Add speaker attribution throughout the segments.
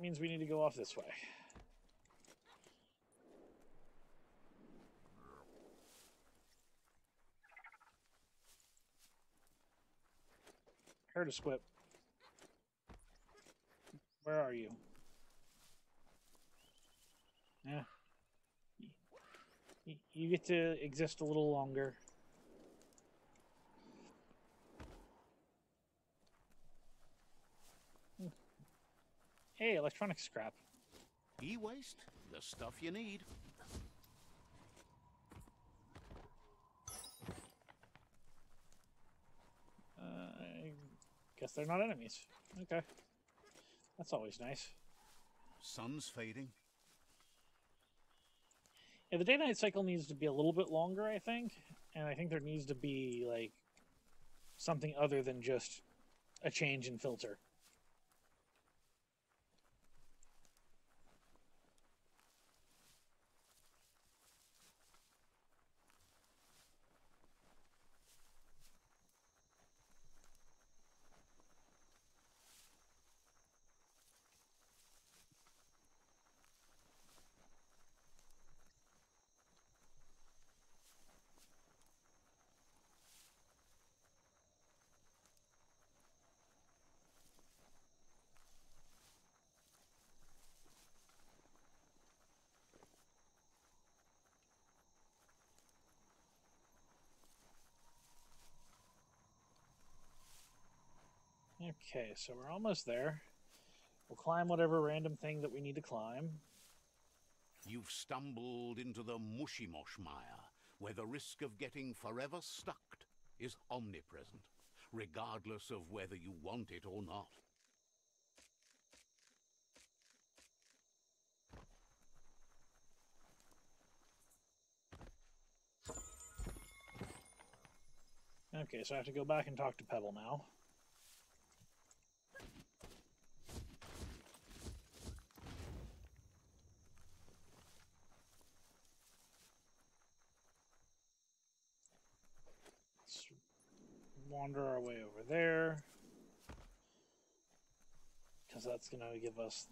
Speaker 1: means we need to go off this way. Heard a squip. Where are you? Yeah. You get to exist a little longer. Hey, electronic scrap.
Speaker 2: E-waste, the stuff you need.
Speaker 1: Uh, I guess they're not enemies. Okay. That's always nice.
Speaker 2: Sun's fading.
Speaker 1: Yeah, the day-night cycle needs to be a little bit longer, I think, and I think there needs to be like something other than just a change in filter. Okay, so we're almost there. We'll climb whatever random thing that we need to climb.
Speaker 2: You've stumbled into the mushy mosh mire, where the risk of getting forever stuck is omnipresent, regardless of whether you want it or not.
Speaker 1: Okay, so I have to go back and talk to Pebble now. Let's wander our way over there. Because that's going to give us,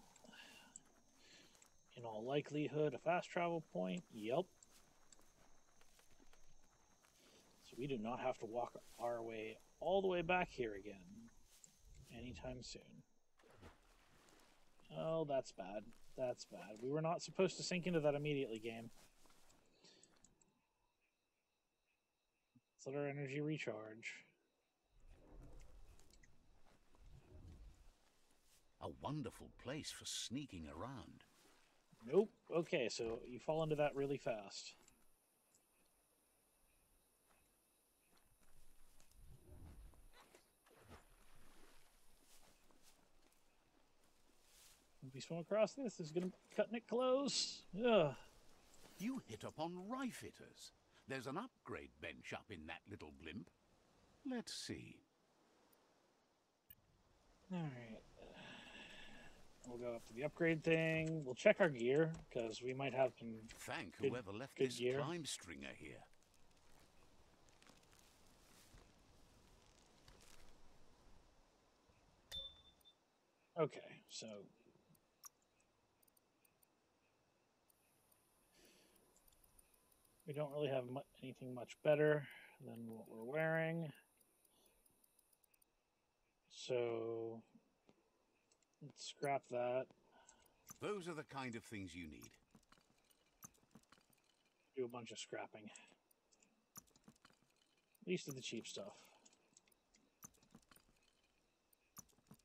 Speaker 1: in all likelihood, a fast travel point. Yep. So we do not have to walk our way all the way back here again anytime soon. Oh, that's bad. That's bad. We were not supposed to sink into that immediately, game. Let's let our energy recharge.
Speaker 2: A wonderful place for sneaking around.
Speaker 1: Nope. Okay, so you fall into that really fast. If we swim across this, this is gonna be cutting it close. Ugh.
Speaker 2: You hit upon Riffitters. There's an upgrade bench up in that little blimp. Let's see.
Speaker 1: Alright. We'll go up to the upgrade thing. We'll check our gear, because we might have some.
Speaker 2: Thank
Speaker 1: Good-
Speaker 2: whoever left this
Speaker 1: gear.
Speaker 2: climb stringer here.
Speaker 1: Okay, so. We don't really have mu- anything much better than what we're wearing. So. Let's scrap that.
Speaker 2: Those are the kind of things you need.
Speaker 1: Do a bunch of scrapping. Least of the cheap stuff.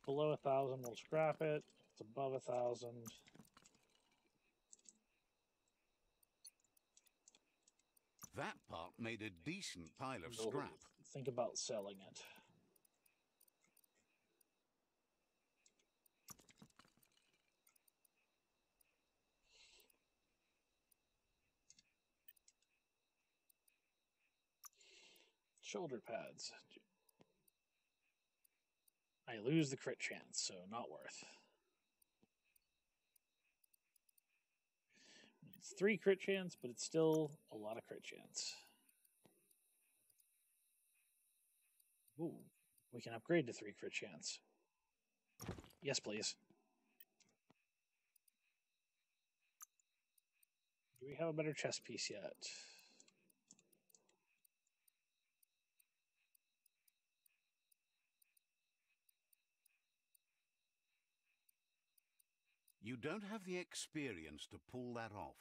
Speaker 1: Below a thousand, we'll scrap it. It's above a thousand.
Speaker 2: That part made a decent pile of
Speaker 1: we'll
Speaker 2: scrap.
Speaker 1: Think about selling it. shoulder pads. I lose the crit chance, so not worth. It's three crit chance, but it's still a lot of crit chance. Ooh, we can upgrade to three crit chance. Yes, please. Do we have a better chess piece yet?
Speaker 2: You don't have the experience to pull that off.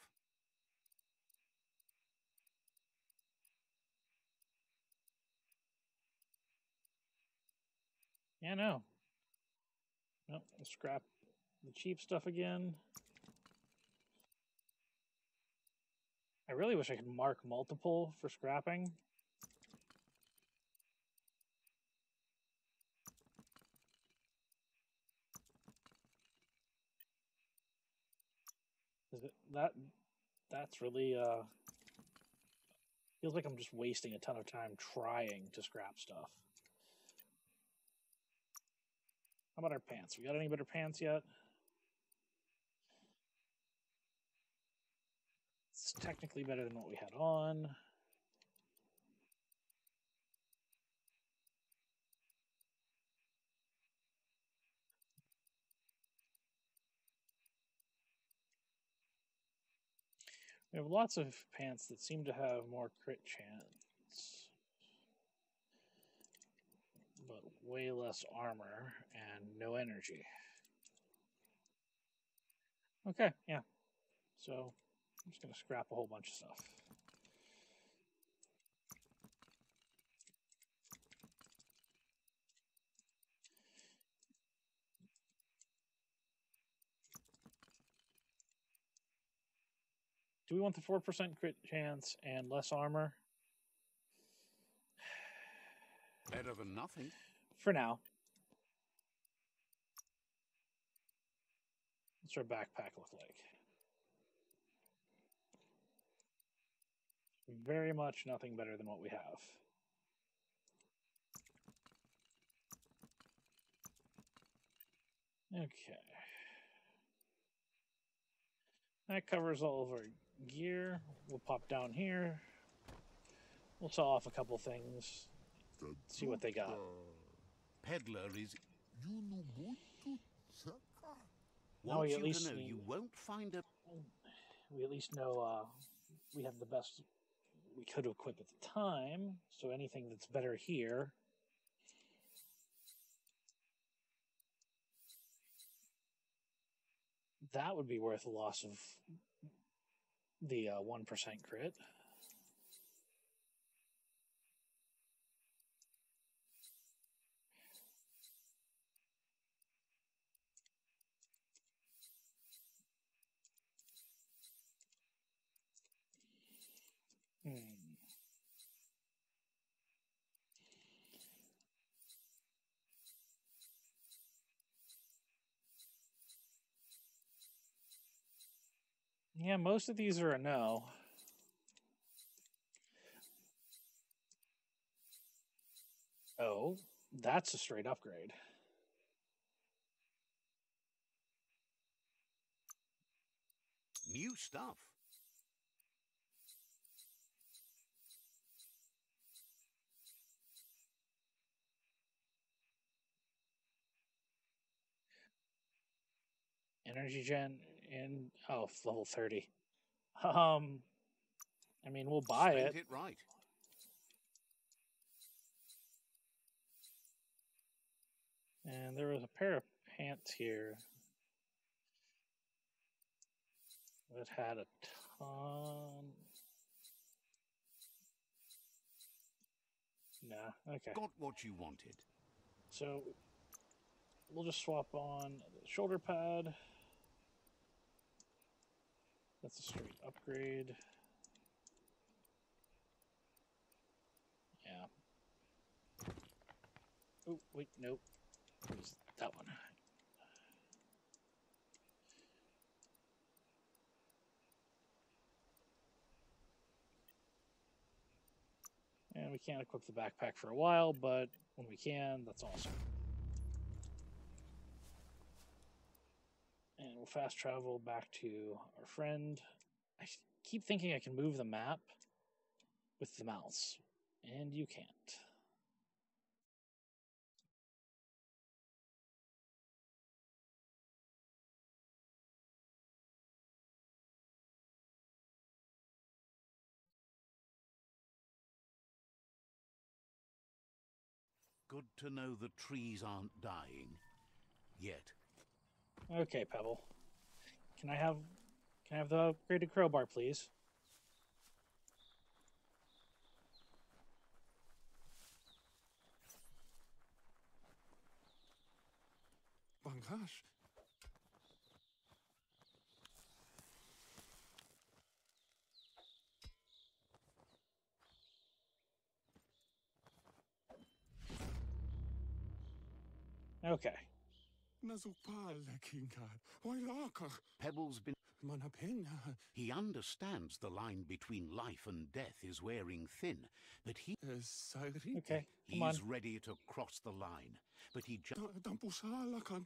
Speaker 1: Yeah, no. No, we'll scrap the cheap stuff again. I really wish I could mark multiple for scrapping. Is it that that's really uh feels like I'm just wasting a ton of time trying to scrap stuff. How about our pants? We got any better pants yet? It's technically better than what we had on. We have lots of pants that seem to have more crit chance, but way less armor and no energy. Okay, yeah. So I'm just going to scrap a whole bunch of stuff. Do we want the 4% crit chance and less armor?
Speaker 2: Better than nothing.
Speaker 1: For now. What's our backpack look like? Very much nothing better than what we have. Okay. That covers all of our gear. We'll pop down here. We'll sell off a couple things. See what they got.
Speaker 2: Peddler is.
Speaker 1: Now we at least
Speaker 2: know you won't find a.
Speaker 1: We at least know uh, we have the best we could equip at the time. So anything that's better here. That would be worth a loss of the uh, 1% crit. Yeah, most of these are a no. Oh, that's a straight upgrade.
Speaker 2: New stuff.
Speaker 1: Energy gen in oh level 30. Um I mean we'll buy
Speaker 2: Spent
Speaker 1: it.
Speaker 2: it right.
Speaker 1: And there was a pair of pants here that had a ton. Nah, okay.
Speaker 2: Got what you wanted.
Speaker 1: So we'll just swap on the shoulder pad. That's a straight upgrade. Yeah. Oh, wait, nope. It was that one. And we can't equip the backpack for a while, but when we can, that's awesome. we'll fast travel back to our friend. I keep thinking I can move the map with the mouse, and you can't.
Speaker 2: Good to know the trees aren't dying. Yet.
Speaker 1: Okay, Pebble. Can I have can I have the upgraded crowbar, please?
Speaker 3: Oh, Bangash.
Speaker 1: Okay.
Speaker 3: Nazupal Kingar. Wailaka.
Speaker 2: Pebble's been. He understands the line between life and death is wearing thin, but he.
Speaker 3: Sagriti.
Speaker 1: Okay.
Speaker 2: He's ready to cross the line, but he just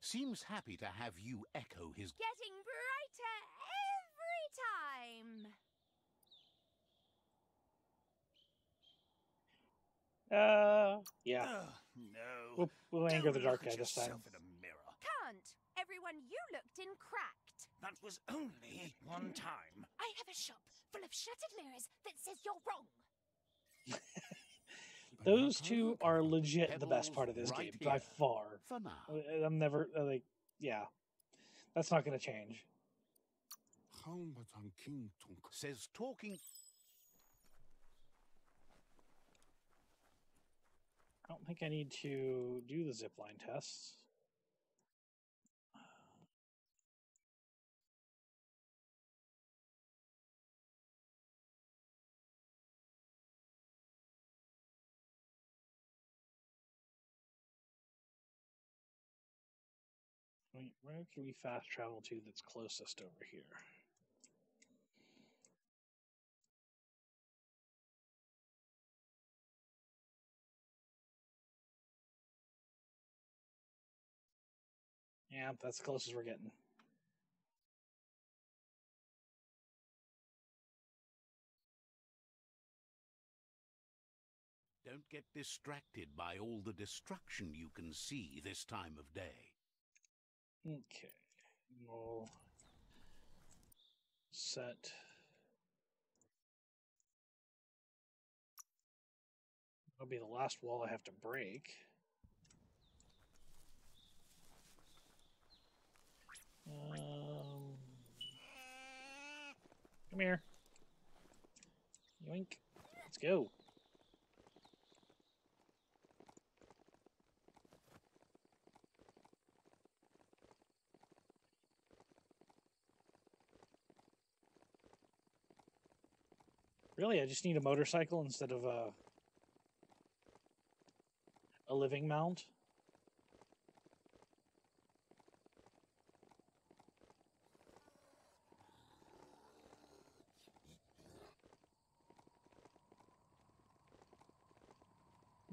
Speaker 2: seems happy to have you echo his.
Speaker 4: Getting brighter every time.
Speaker 1: Uh yeah.
Speaker 5: Ugh, no.
Speaker 1: We'll, we'll anger the dark guy this time.
Speaker 5: yourself in a mirror.
Speaker 4: Can't. Everyone you looked in cracked.
Speaker 5: That was only one time.
Speaker 4: I have a shop full of shattered mirrors that says you're wrong.
Speaker 1: Those two are legit the best part of this
Speaker 2: Pebbles
Speaker 1: game
Speaker 2: right
Speaker 1: by far.
Speaker 2: For now.
Speaker 1: Uh, I'm never uh, like yeah. That's not going to change.
Speaker 3: King Tunk.
Speaker 2: Says talking.
Speaker 1: I don't think I need to do the zipline tests. Wait, where can we fast travel to that's closest over here? Yeah, that's the closest we're getting.
Speaker 2: Don't get distracted by all the destruction you can see this time of day.
Speaker 1: Okay. We'll set. That'll be the last wall I have to break. Um, come here. Yoink. Let's go. Really, I just need a motorcycle instead of a a living mount.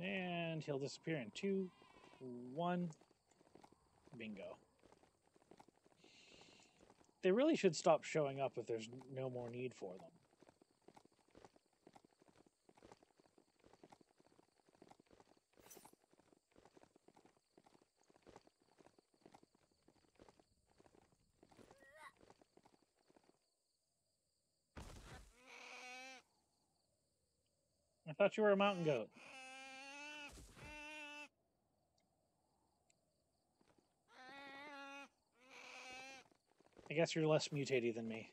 Speaker 1: And he'll disappear in two, one, bingo. They really should stop showing up if there's no more need for them. I thought you were a mountain goat. I guess you're less mutaty than me.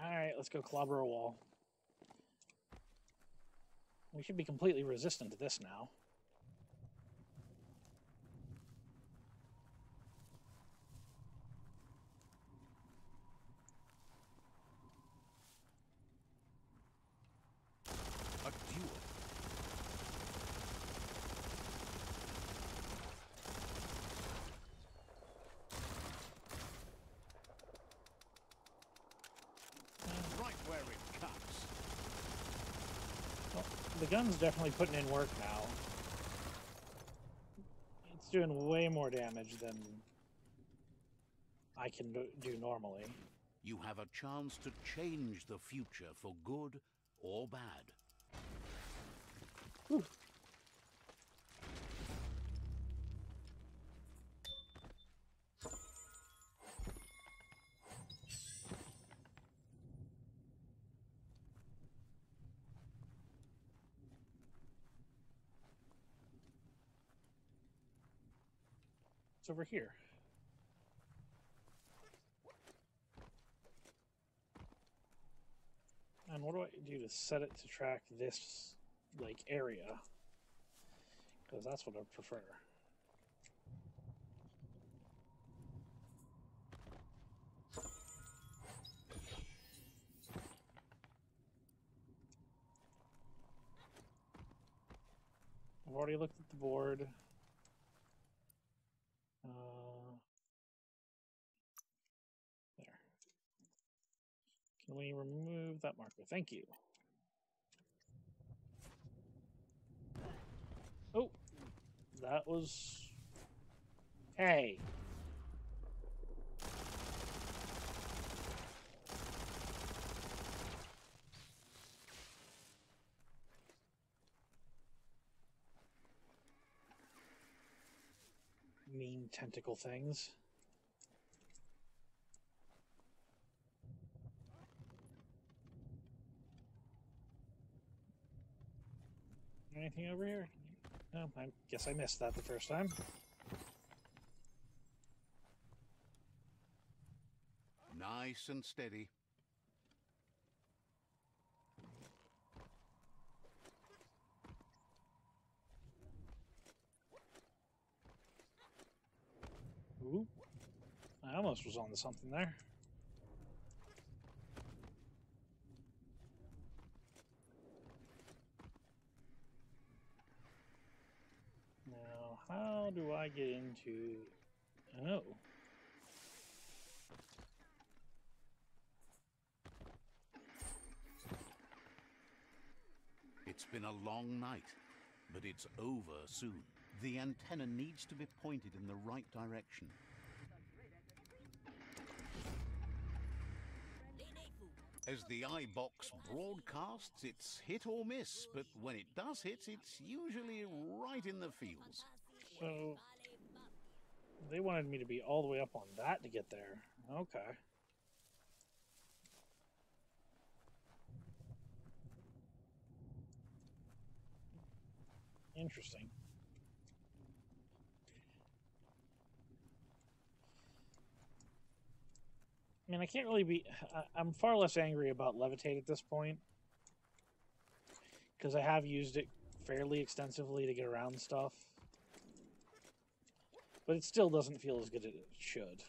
Speaker 1: Alright, let's go clobber a wall. We should be completely resistant to this now.
Speaker 2: A duel. Right where it cuts.
Speaker 1: Well, the gun's definitely putting in work now. It's doing way more damage than I can do- do normally.
Speaker 2: You have a chance to change the future for good or bad.
Speaker 1: What's over here? And what do I do to set it to track this like area? Because that's what I prefer. I've already looked at the board. Can we remove that marker? Thank you. Oh, that was. Hey. Mean tentacle things. Anything over here? No, I guess I missed that the first time.
Speaker 2: Nice and steady.
Speaker 1: Ooh. I almost was on to something there. Now, how do I get into... Oh.
Speaker 2: It's been a long night, but it's over soon. The antenna needs to be pointed in the right direction. As the iBox broadcasts, it's hit or miss, but when it does hit, it's usually right in the fields.
Speaker 1: So... They wanted me to be all the way up on that to get there. Okay. Interesting. I mean, I can't really be. I, I'm far less angry about levitate at this point because I have used it fairly extensively to get around stuff, but it still doesn't feel as good as it should.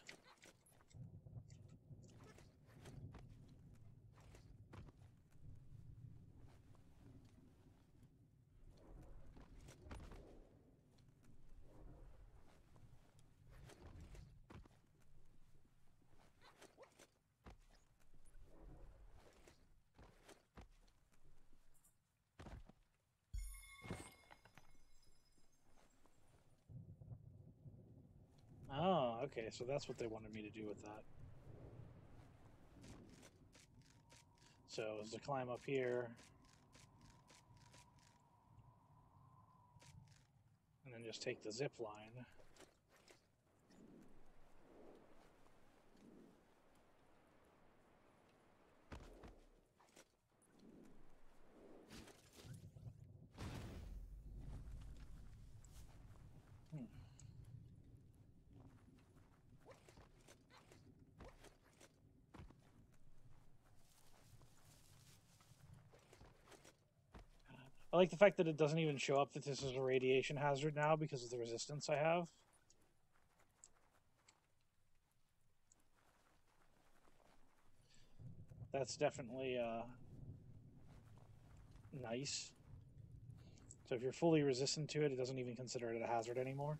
Speaker 1: Oh, okay, so that's what they wanted me to do with that. So is to climb up here. And then just take the zip line. Like the fact that it doesn't even show up that this is a radiation hazard now because of the resistance I have. That's definitely uh, nice. So if you're fully resistant to it, it doesn't even consider it a hazard anymore.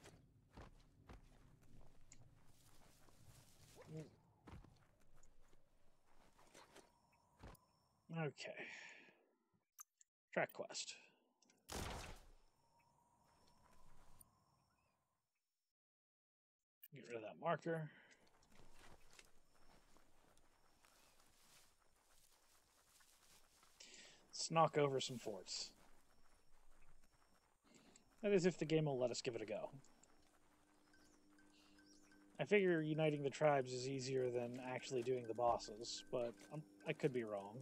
Speaker 1: Okay. Track quest. Rid of that marker. Let's knock over some forts. That is if the game will let us give it a go. I figure uniting the tribes is easier than actually doing the bosses, but I'm, I could be wrong.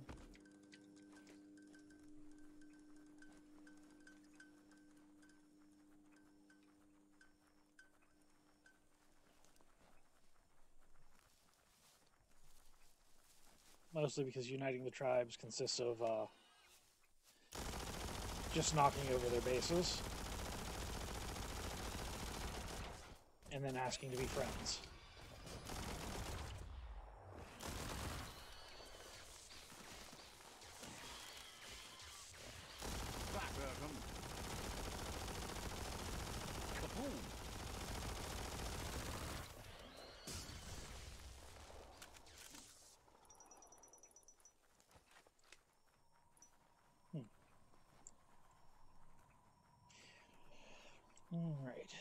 Speaker 1: Mostly because uniting the tribes consists of uh, just knocking over their bases and then asking to be friends.
Speaker 2: That hurt 'em. Kaboom!
Speaker 1: All right.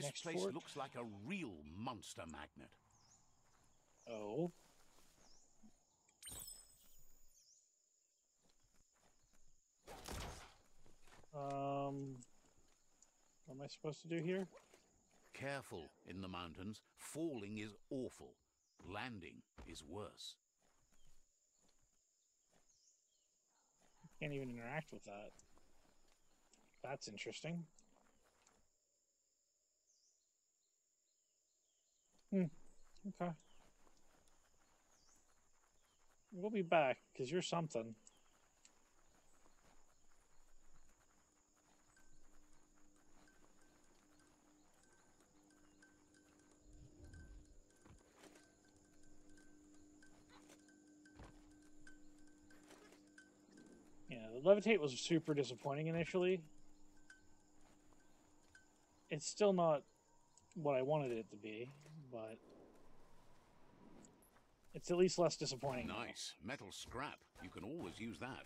Speaker 2: This
Speaker 1: Next
Speaker 2: place
Speaker 1: fort.
Speaker 2: looks like a real monster magnet.
Speaker 1: Oh. Um, what am I supposed to do here?
Speaker 2: Careful in the mountains. Falling is awful. Landing is worse.
Speaker 1: Can't even interact with that. That's interesting. Hmm. Okay. We'll be back because you're something. Yeah, the levitate was super disappointing initially. It's still not what I wanted it to be, but it's at least less disappointing. now.
Speaker 2: Nice. Metal scrap. You can always use that.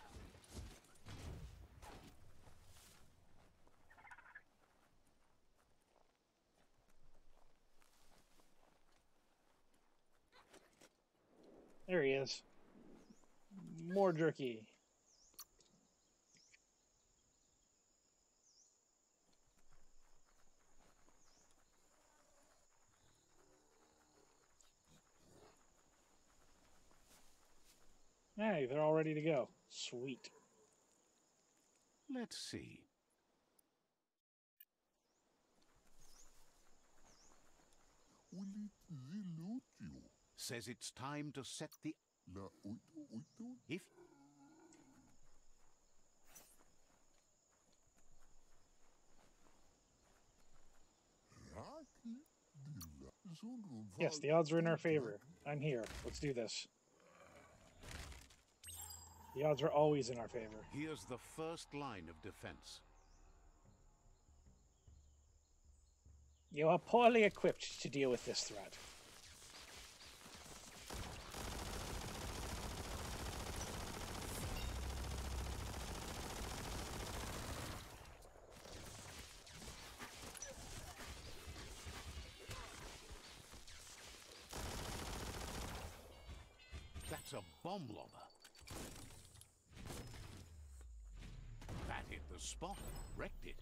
Speaker 1: There he is. More jerky. Hey, they're all ready to go. Sweet.
Speaker 2: Let's see. Says it's time to set the. If
Speaker 1: Yes, the odds are in our favor. I'm here. Let's do this. The odds are always in our favor.
Speaker 2: here's the first line of defense.
Speaker 1: You are poorly equipped to deal with this threat.
Speaker 2: That's a bomb lobber. That hit the spot, wrecked it.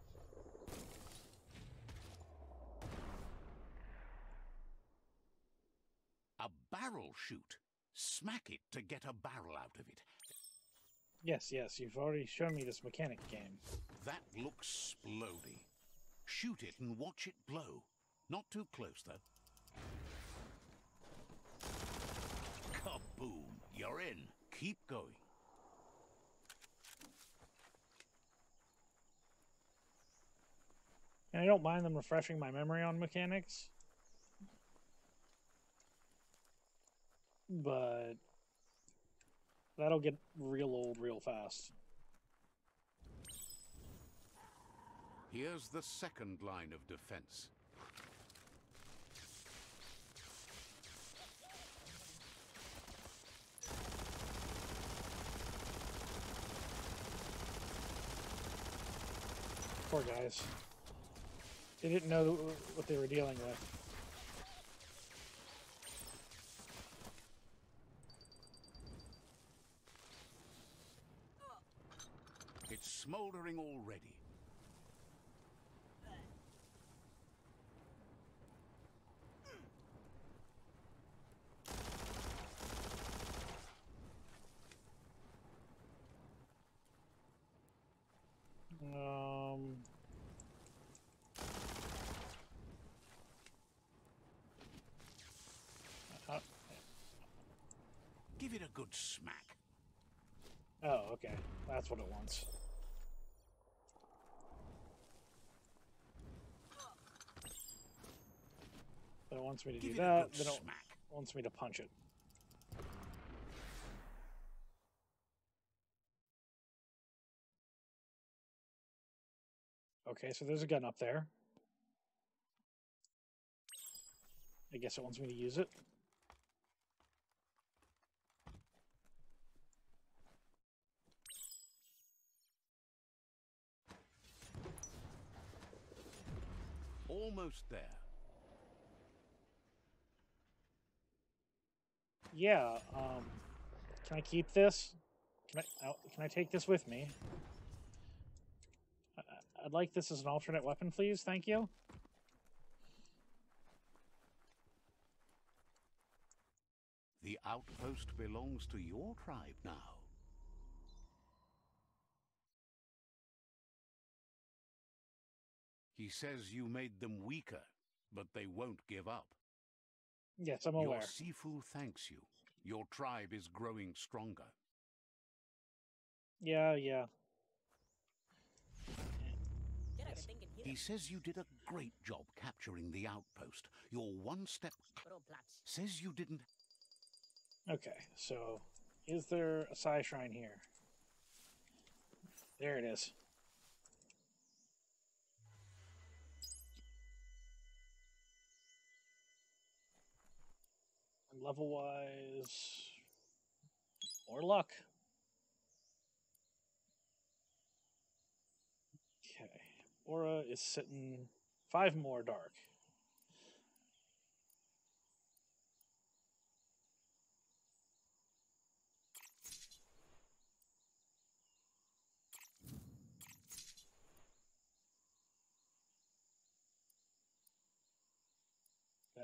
Speaker 2: A barrel shoot. Smack it to get a barrel out of it.
Speaker 1: Yes, yes, you've already shown me this mechanic game.
Speaker 2: That looks splody. Shoot it and watch it blow. Not too close, though. Kaboom! You're in. Keep going.
Speaker 1: And I don't mind them refreshing my memory on mechanics. But that'll get real old real fast.
Speaker 2: Here's the second line of defense.
Speaker 1: Poor guys. They didn't know what they were dealing with.
Speaker 2: It's smoldering already.
Speaker 1: Um, uh,
Speaker 2: Give it a good smack.
Speaker 1: Oh, okay, that's what it wants. But it wants me to
Speaker 2: Give
Speaker 1: do that. Then it
Speaker 2: smack.
Speaker 1: wants me to punch it. Okay, so there's a gun up there. I guess it wants me to use it.
Speaker 2: Almost there.
Speaker 1: Yeah, um, can I keep this? Can I, oh, can I take this with me? I'd like this as an alternate weapon, please. Thank you.
Speaker 2: The outpost belongs to your tribe now. He says you made them weaker, but they won't give up.
Speaker 1: Yes, I'm aware.
Speaker 2: Your
Speaker 1: aware.
Speaker 2: Sifu thanks you. Your tribe is growing stronger.
Speaker 1: Yeah, yeah.
Speaker 6: Get everything in here.
Speaker 2: He says you did a great job capturing the outpost. You're one step.
Speaker 6: Good old Platz.
Speaker 2: Says you didn't.
Speaker 1: Okay, so is there a Sai Shrine here? There it is. Level wise, more luck. Okay, Aura is sitting five more dark.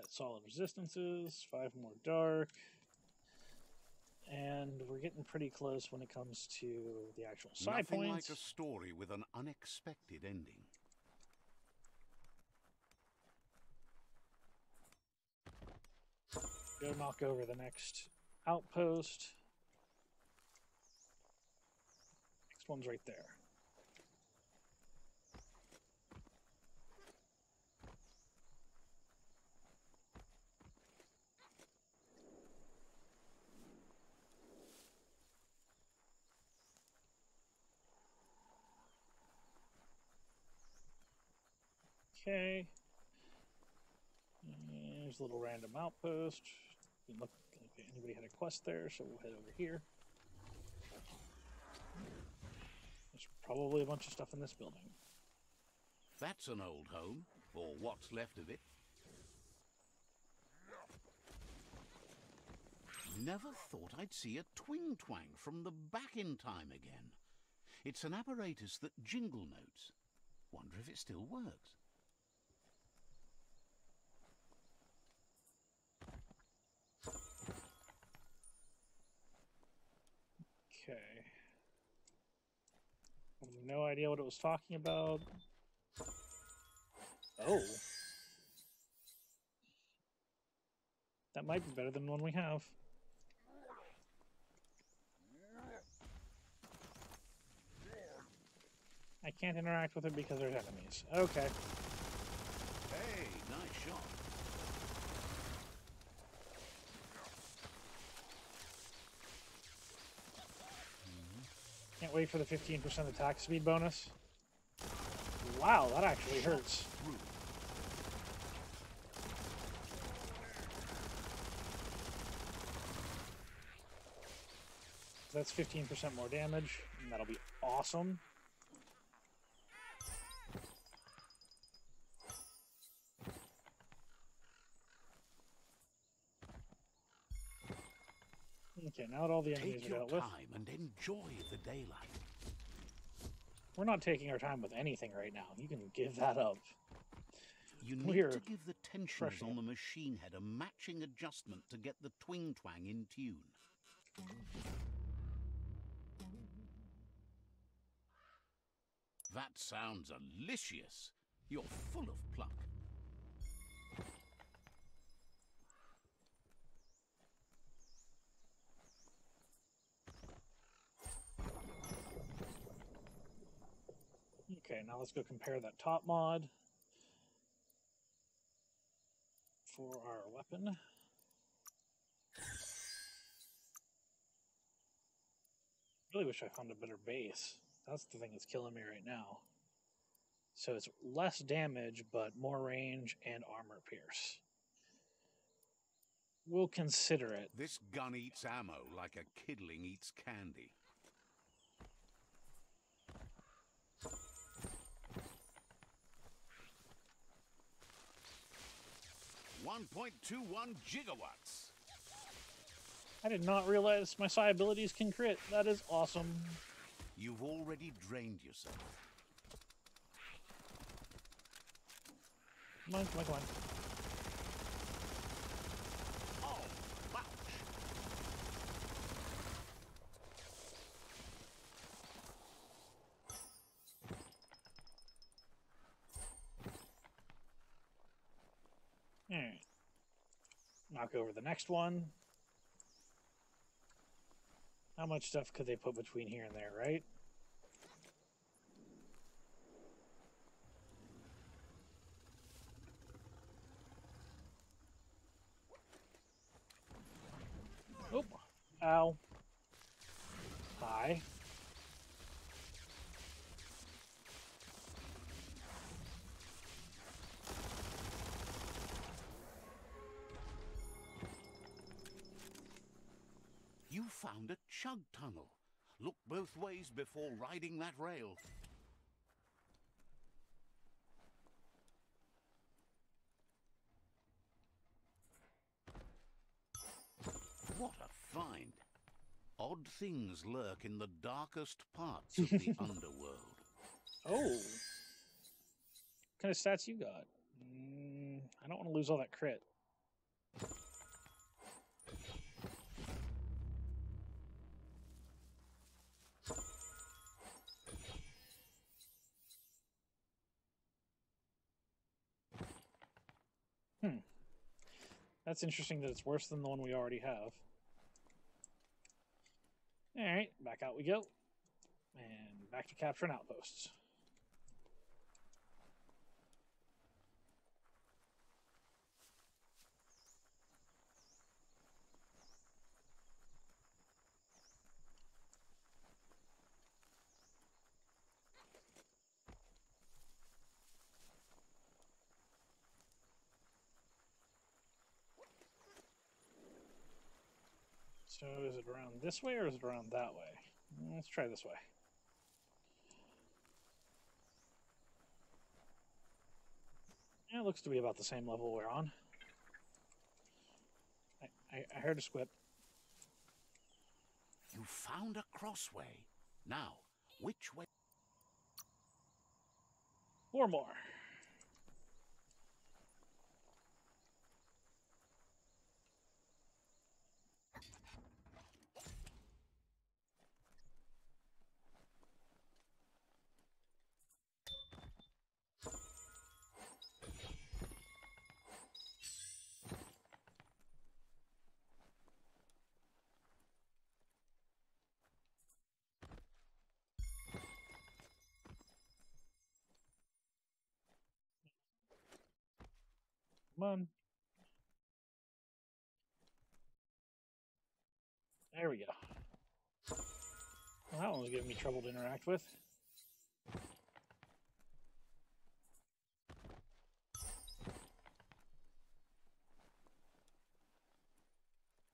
Speaker 1: Got solid resistances, five more dark. And we're getting pretty close when it comes to the actual side
Speaker 2: Nothing
Speaker 1: points.
Speaker 2: like a story with an unexpected ending.
Speaker 1: Go knock over the next outpost. Next one's right there. Okay. There's a little random outpost. Didn't look like anybody had a quest there, so we'll head over here. There's probably a bunch of stuff in this building.
Speaker 2: That's an old home, or what's left of it. Never thought I'd see a twing twang from the back in time again. It's an apparatus that jingle notes. Wonder if it still works.
Speaker 1: Okay. I have no idea what it was talking about. Oh. That might be better than the one we have. I can't interact with it because there's enemies. Okay.
Speaker 2: Hey, nice shot.
Speaker 1: Can't wait for the 15% attack speed bonus. Wow, that actually hurts. That's 15% more damage, and that'll be awesome. Okay, now that all the enemies
Speaker 2: Take
Speaker 1: are
Speaker 2: your
Speaker 1: dealt with,
Speaker 2: time and enjoy the daylight.
Speaker 1: we're not taking our time with anything right now. You can give that up.
Speaker 2: You need
Speaker 1: We're
Speaker 2: to give the
Speaker 1: tensions
Speaker 2: on the machine head a matching adjustment to get the twing twang in tune. That sounds delicious. You're full of pluck.
Speaker 1: Okay, now let's go compare that top mod for our weapon. Really wish I found a better base. That's the thing that's killing me right now. So it's less damage, but more range and armor pierce. We'll consider it.
Speaker 2: This gun eats ammo like a kidling eats candy. One point two one gigawatts.
Speaker 1: I did not realize my psi abilities can crit. That is awesome.
Speaker 2: You've already drained yourself.
Speaker 1: Come on, come on, come on.
Speaker 2: Oh, ouch!
Speaker 1: Alright. Knock over the next one. How much stuff could they put between here and there, right? Oh, ow. Hi.
Speaker 2: You found a chug tunnel. Look both ways before riding that rail. What a find! Odd things lurk in the darkest parts of the underworld.
Speaker 1: Oh. What kind of stats you got? Mm, I don't want to lose all that crit. That's interesting that it's worse than the one we already have. Alright, back out we go. And back to capturing outposts. So is it around this way or is it around that way? Let's try this way. Yeah, it looks to be about the same level we're on. I, I, I heard a squip.
Speaker 2: You found a crossway. Now, which way?
Speaker 1: Four more. Come on. There we go. Well, that one was giving me trouble to interact with.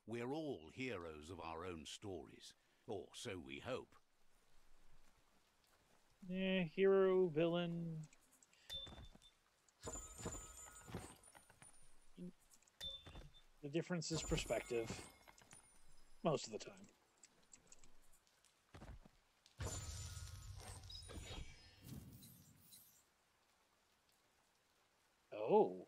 Speaker 2: We're all heroes of our own stories. Or so we hope.
Speaker 1: Yeah, hero, villain. The difference is perspective. Most of the time. Oh.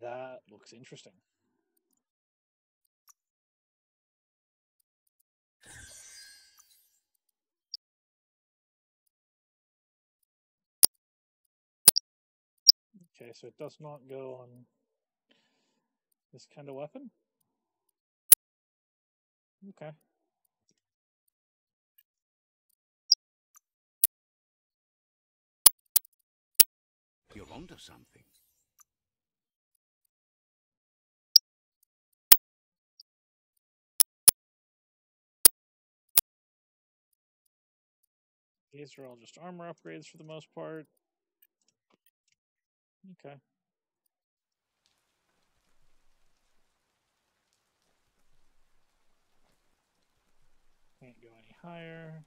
Speaker 1: That looks interesting. Okay, so it does not go on this kind of weapon. Okay.
Speaker 2: You're onto something.
Speaker 1: These are all just armor upgrades for the most part. Okay. Can't go any higher.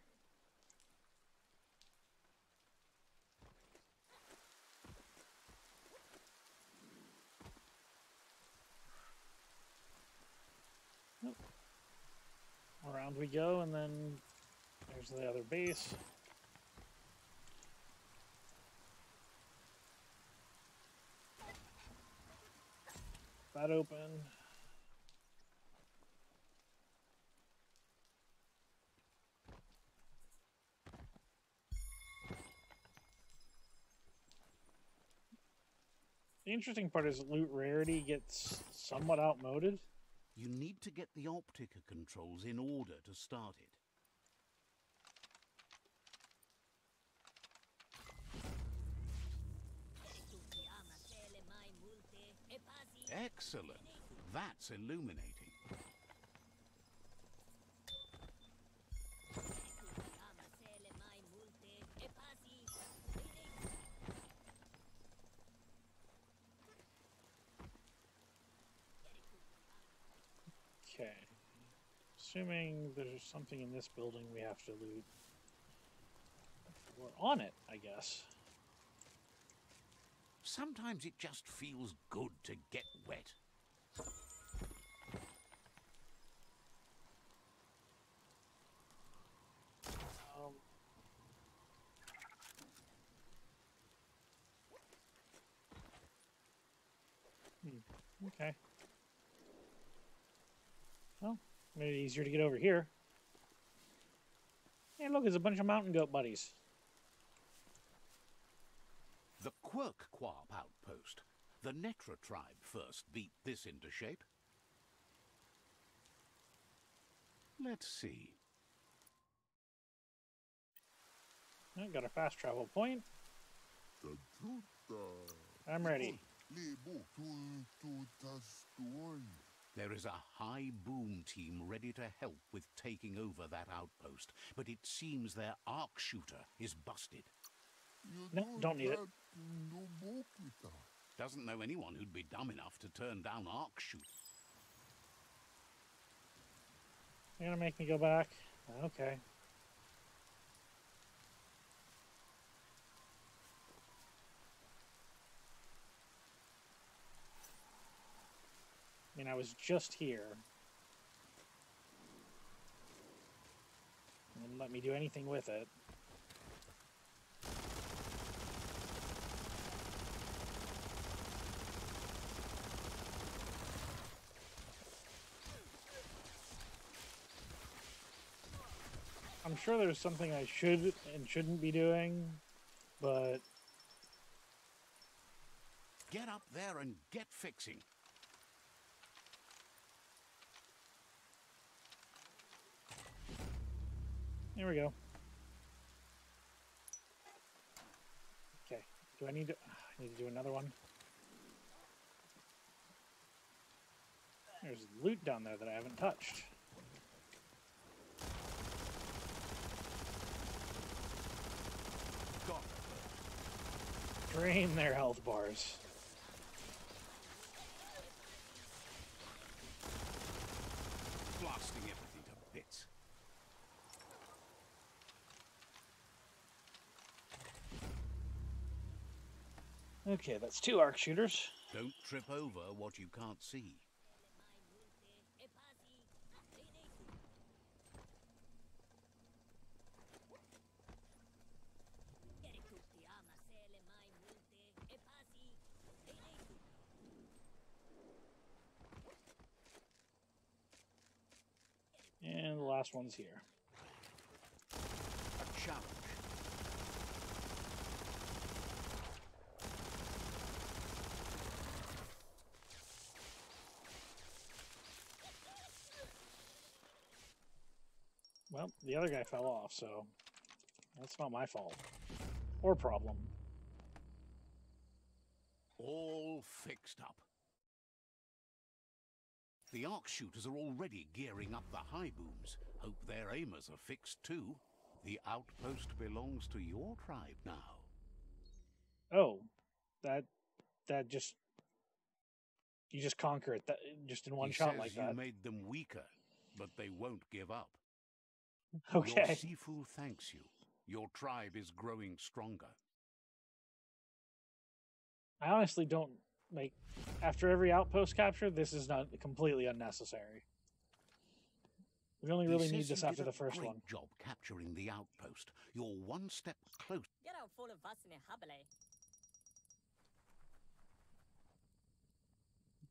Speaker 1: Nope. Around we go, and then there's the other base. That open. The interesting part is loot rarity gets somewhat outmoded.
Speaker 2: You need to get the Optica controls in order to start it. Excellent. That's illuminating.
Speaker 1: Okay. Assuming there's something in this building we have to loot. We're on it, I guess.
Speaker 2: Sometimes it just feels good to get wet.
Speaker 1: Um, hmm, okay. Well, made it easier to get over here. Hey, look, it's a bunch of mountain goat buddies.
Speaker 2: The Quirk Quarp outpost. The Netra tribe first beat this into shape. Let's see.
Speaker 1: I got a fast travel point. I'm ready.
Speaker 2: There is a high boom team ready to help with taking over that outpost, but it seems their arc shooter is busted.
Speaker 1: No, don't need it.
Speaker 2: Doesn't know anyone who'd be dumb enough to turn down arc shoot.
Speaker 1: You're gonna make me go back? Okay. I mean, I was just here. And let me do anything with it. Sure there's something I should and shouldn't be doing, but
Speaker 2: Get up there and get fixing.
Speaker 1: There we go. Okay. Do I need to? Ah, I need to do another one. There's loot down there that I haven't touched.
Speaker 2: Got
Speaker 1: Drain their health bars.
Speaker 2: blasting everything to bits.
Speaker 1: Okay, that's two arc shooters.
Speaker 2: Don't trip over what you can't see.
Speaker 1: last one's here.
Speaker 2: A challenge.
Speaker 1: Well, the other guy fell off, so that's not my fault. Or problem.
Speaker 2: All fixed up. The arc shooters are already gearing up the high booms. Hope their aimers are fixed too. The outpost belongs to your tribe now.
Speaker 1: Oh, that that just you just conquer it that, just in one
Speaker 2: He
Speaker 1: shot
Speaker 2: says
Speaker 1: like
Speaker 2: you
Speaker 1: that.
Speaker 2: made them weaker, but they won't give up.
Speaker 1: Okay.
Speaker 2: Your Sifu thanks you. Your tribe is growing stronger.
Speaker 1: I honestly don't like after every outpost capture. This is not completely unnecessary. We only really
Speaker 2: says
Speaker 1: need this after the
Speaker 2: a
Speaker 1: first
Speaker 2: great
Speaker 1: one.
Speaker 2: job capturing the outpost. You're one step closer.
Speaker 6: Get out full of us in a hubble.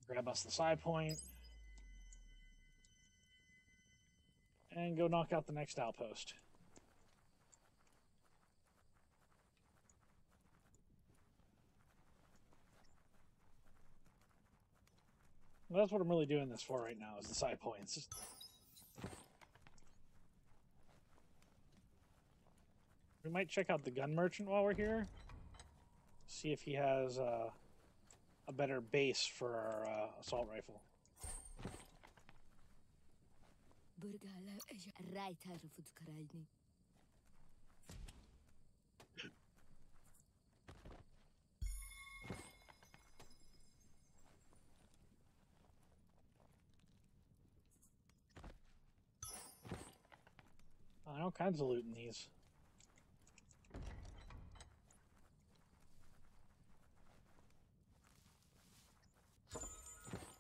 Speaker 1: Grab us the side point. And go knock out the next outpost. Well, that's what I'm really doing this for right now is the side points. We might check out the gun merchant while we're here. See if he has uh, a better base for our uh, assault rifle.
Speaker 6: Right out of Utkaralni.
Speaker 1: Uh, all kinds of loot in these.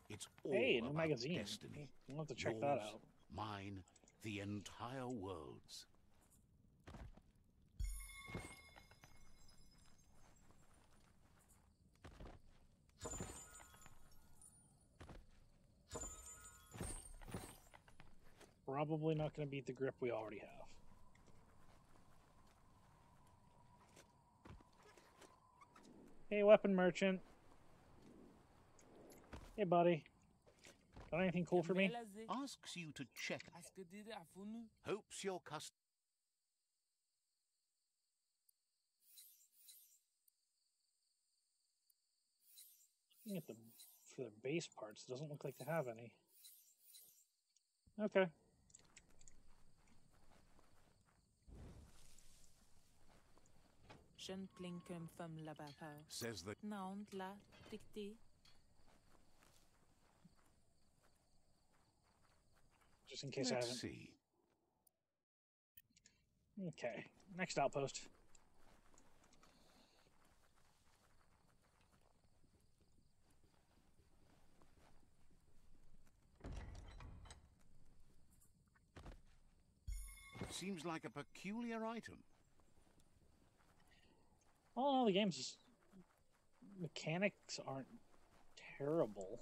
Speaker 2: It's all
Speaker 1: Hey, new magazine.
Speaker 2: destiny.
Speaker 1: We'll have to check that out.
Speaker 2: Mine, the entire world's.
Speaker 1: Probably not going to beat the grip we already have. Hey, weapon merchant. Hey, buddy. Got anything cool for me?
Speaker 2: Asks you to check. Hopes your cust.
Speaker 1: Looking at the for the base parts, doesn't look like they have any. Okay.
Speaker 7: Je ne plains qu'une femme là-bas.
Speaker 2: Says that
Speaker 7: Non, là, dictée.
Speaker 1: Just in case I
Speaker 2: Let's
Speaker 1: haven't.
Speaker 2: see.
Speaker 1: Okay. Next outpost.
Speaker 2: Seems like a peculiar item.
Speaker 1: All in all, the game's mechanics aren't terrible.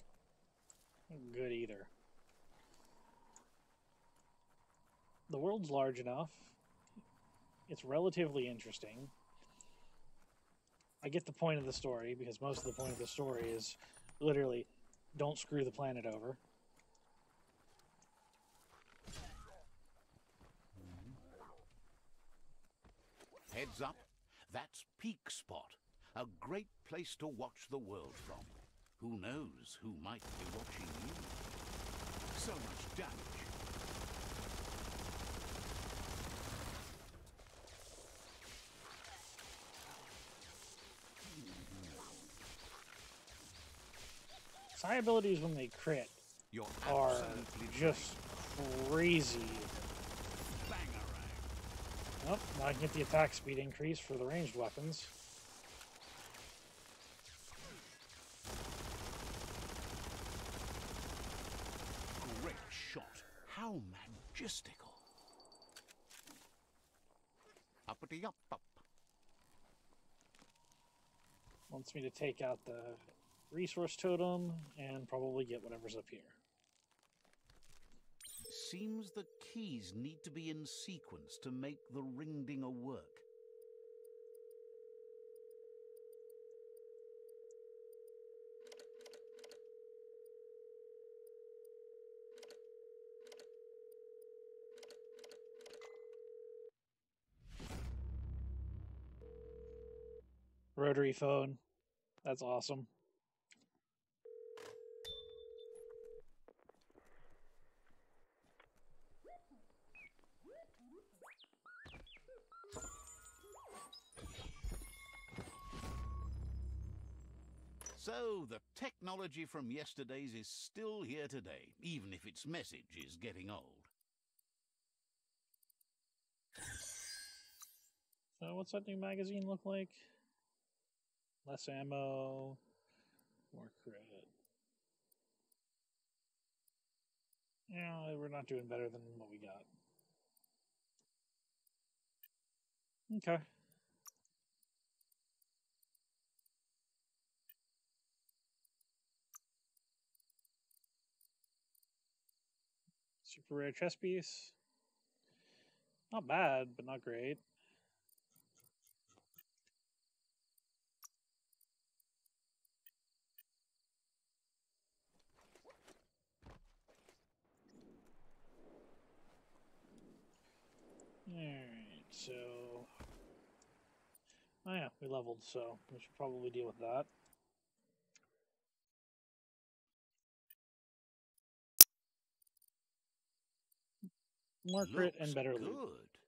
Speaker 1: Good either. The world's large enough. It's relatively interesting. I get the point of the story because most of the point of the story is literally don't screw the planet over.
Speaker 2: Heads up, that's Peak Spot, a great place to watch the world from. Who knows who might be watching you? So much damage.
Speaker 1: Psi abilities when they crit are just crazy. Oh, now I can get the attack speed increase for the ranged weapons.
Speaker 2: Great shot. How majestical. Uppity up up.
Speaker 1: Wants me to take out the resource totem and probably get whatever's up here
Speaker 2: seems the keys need to be in sequence to make the ringdinger work.
Speaker 1: Rotary phone. That's awesome.
Speaker 2: The technology from yesterday's is still here today, even if its message is getting old.
Speaker 1: So what's that new magazine look like? Less ammo, more credit. Yeah, we're not doing better than what we got. Okay. Super rare chess piece. Not bad, but not great. Alright, so. Oh, yeah, we leveled, so we should probably deal with that. More crit and better
Speaker 2: good.
Speaker 1: loot.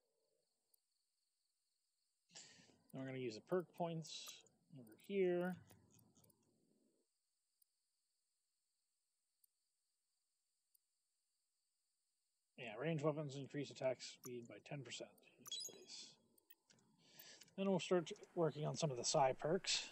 Speaker 1: And we're going to use the perk points over here. Yeah, range weapons increase attack speed by 10%. Yes, please. Then we'll start working on some of the psi perks.